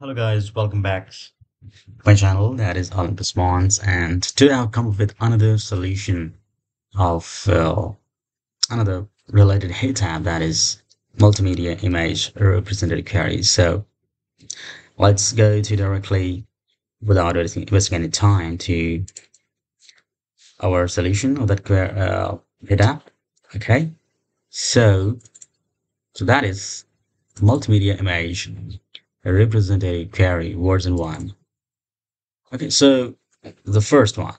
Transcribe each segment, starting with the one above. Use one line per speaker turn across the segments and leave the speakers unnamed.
Hello guys, welcome back to my channel that is Olympus Mons and today I've come up with another solution of uh, another related HitApp that is multimedia image represented queries. So let's go to directly without wasting any time to our solution of that query uh, HitApp. Okay, so so that is multimedia image representative query version 1 okay so the first one.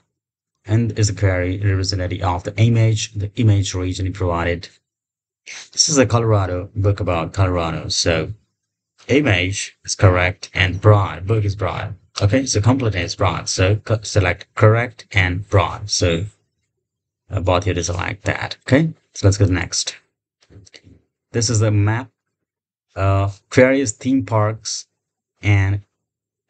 And is a query representative of the image the image region provided. This is a colorado book about colorado. So image is correct and broad. Book is broad. Okay so complete is broad. So select correct and broad. So uh, both here to select that. Okay so let's go next. This is the map uh, various theme parks and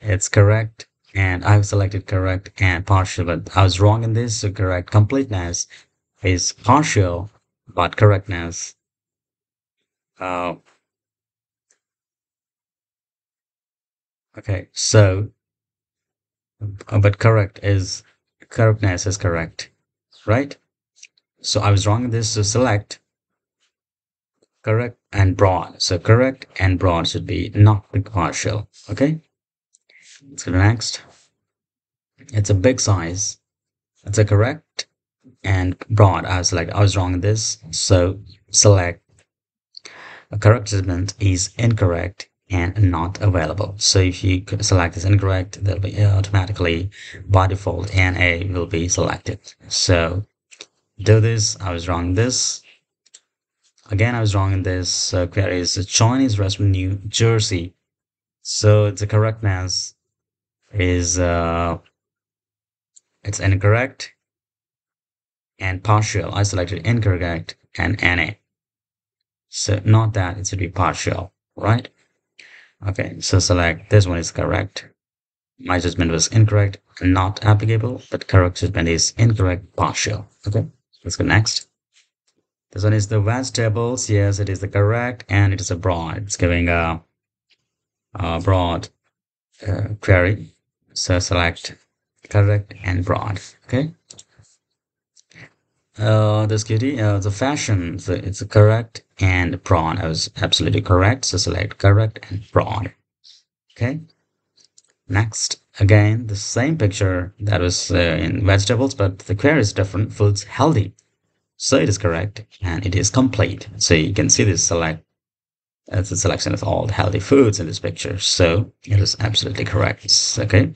it's correct and I've selected correct and partial but I was wrong in this so correct completeness is partial but correctness uh, okay so but correct is correctness is correct right? So I was wrong in this so select correct and broad. So correct and broad should be not partial. Okay. Let's go next. It's a big size. It's a correct and broad. I was like, I was wrong in this. So select a correct statement is incorrect and not available. So if you select this incorrect, they'll be automatically by default NA will be selected. So do this. I was wrong this again I was wrong in this uh, query is Chinese restaurant New Jersey. So the correctness is uh, it's incorrect and partial I selected incorrect and NA so not that it should be partial right? Okay so select this one is correct. My judgment was incorrect not applicable but correct judgment is incorrect partial. Okay let's go next this one is the vegetables. Yes, it is the correct, and it is a broad. It's giving a, a broad uh, query. So select correct and broad. Okay. Uh, this cutie, uh, the fashion, so it's correct and broad. I was absolutely correct. So select correct and broad. Okay. Next, again, the same picture that was uh, in vegetables, but the query is different. Foods healthy. So it is correct and it is complete. So you can see this select as a selection of all the healthy foods in this picture. So it is absolutely correct. Okay.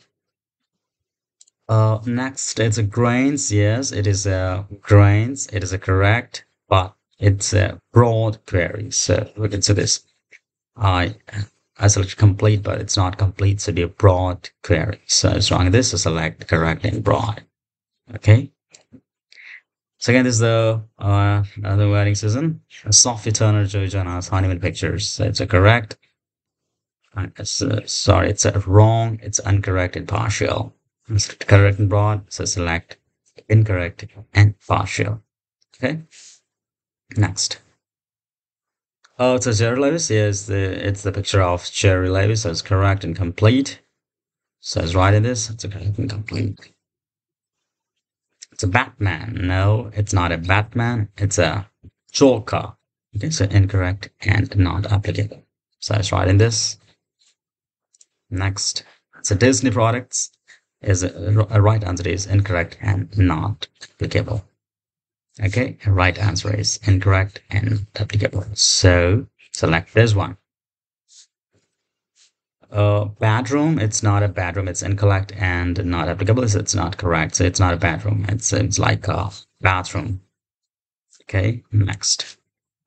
Uh, next, it's a grains. Yes, it is a grains. It is a correct, but it's a broad query. So look into this. I I select complete, but it's not complete. So be a broad query. So it's wrong. This is select correct and broad. Okay. Second is the uh, the wedding season. Sophie Turner, Joe Jonas, honeymoon pictures. It's a correct. It's, uh, sorry, it's a wrong. It's incorrect and partial. It's correct and broad. So select incorrect and partial. Okay. Next. Oh, it's a Jerry Lewis. Yes, the it's the picture of Jerry Lewis. So it's correct and complete. So it's right in this. It's correct and complete. It's a Batman. No, it's not a Batman. It's a Joker. Okay, so incorrect and not applicable. So I was writing this. Next, so Disney products is a, a right answer is incorrect and not applicable. Okay, a right answer is incorrect and applicable. So select this one uh, bedroom it's not a bedroom it's incorrect and not applicable so it's not correct so it's not a bedroom it's it's like a bathroom. Okay next.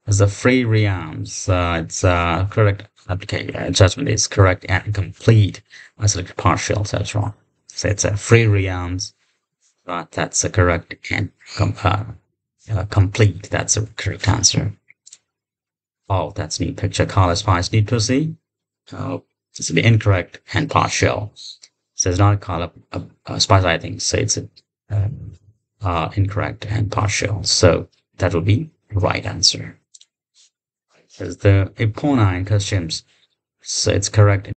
As the free realms uh, it's uh, correct application uh, judgment is correct and complete i select partial so that's wrong. So it's a free realms but that's a correct and com uh, uh, complete that's a correct answer. Oh that's new picture color spice need pussy oh it's the incorrect and partial. So it's not called a, a, a spice writing. So it's a, uh, uh, incorrect and partial. So that will be the right answer. There's the eponine costumes. So it's correct